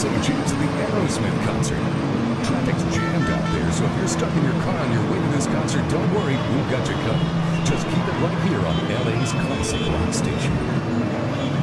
to the Aerosmith concert. Traffic's jammed out there, so if you're stuck in your car on your way to this concert, don't worry, we've got you covered. Just keep it right here on LA's classic rock station.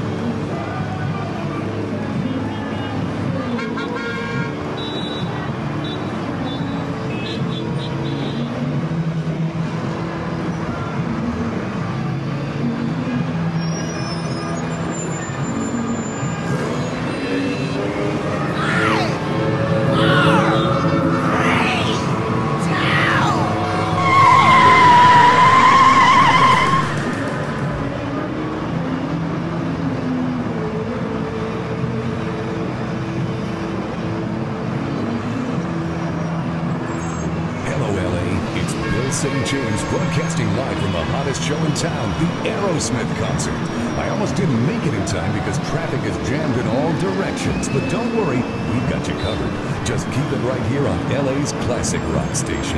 St. James broadcasting live from the hottest show in town, the Aerosmith concert. I almost didn't make it in time because traffic is jammed in all directions, but don't worry, we've got you covered. Just keep it right here on LA's classic rock station.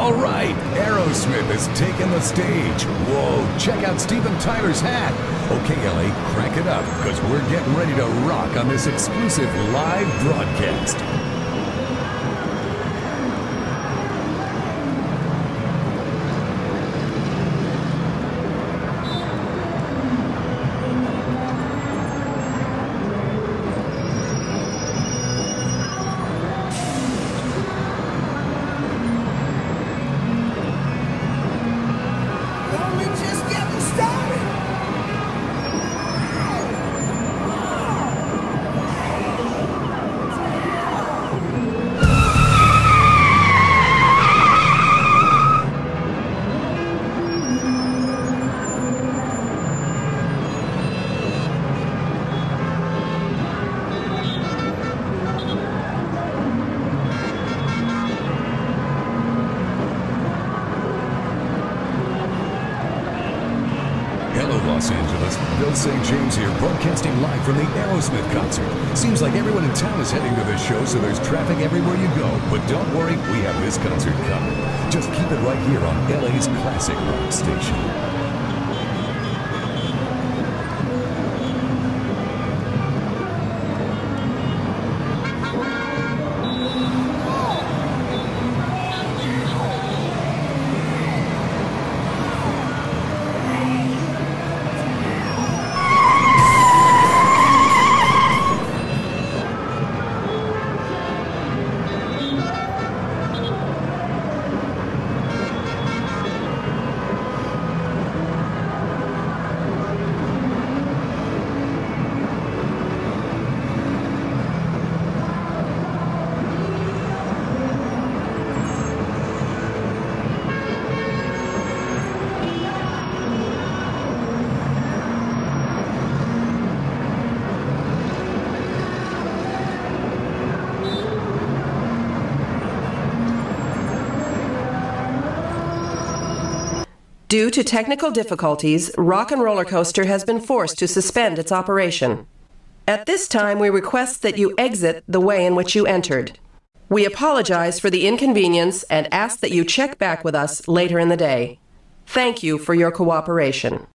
All right, Aerosmith has taken the stage. Whoa, check out Steven Tyler's hat. Okay, LA, crank it up, because we're getting ready to rock on this exclusive live broadcast. Hello, Los Angeles. Bill St. James here, broadcasting live from the Aerosmith concert. Seems like everyone in town is heading to this show, so there's traffic everywhere you go. But don't worry, we have this concert covered. Just keep it right here on LA's classic rock station. Due to technical difficulties, Rock and Roller Coaster has been forced to suspend its operation. At this time, we request that you exit the way in which you entered. We apologize for the inconvenience and ask that you check back with us later in the day. Thank you for your cooperation.